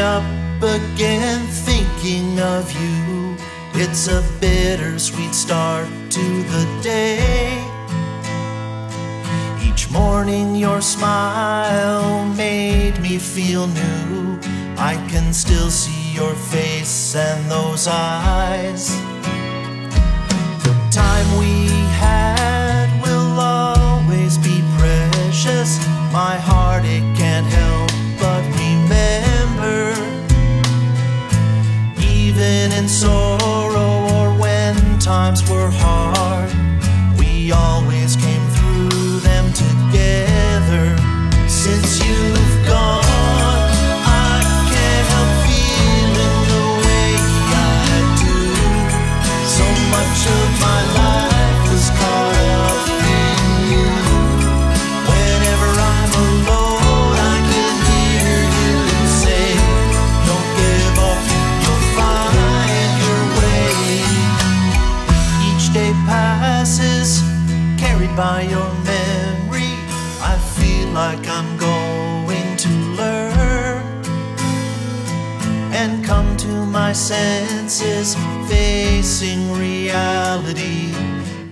up again thinking of you. It's a bittersweet start to the day. Each morning your smile made me feel new. I can still see your face and those eyes. By your memory. I feel like I'm going to learn and come to my senses, facing reality.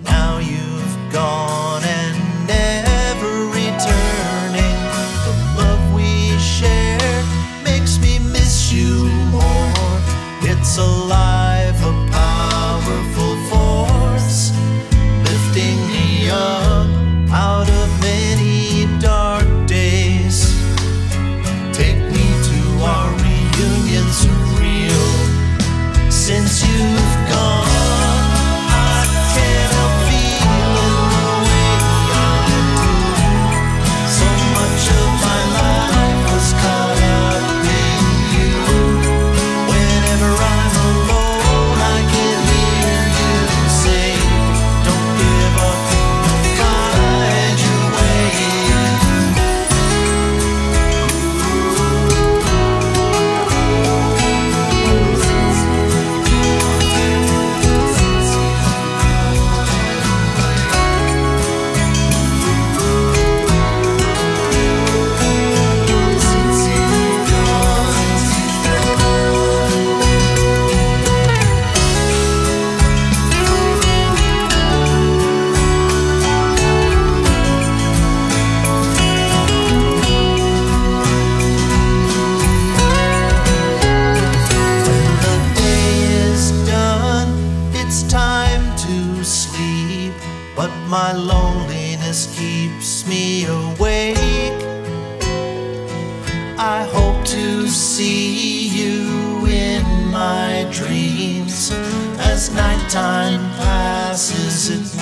Now you've gone and never returning. The love we shared makes me miss you more. It's a But my loneliness keeps me awake. I hope to see you in my dreams as nighttime passes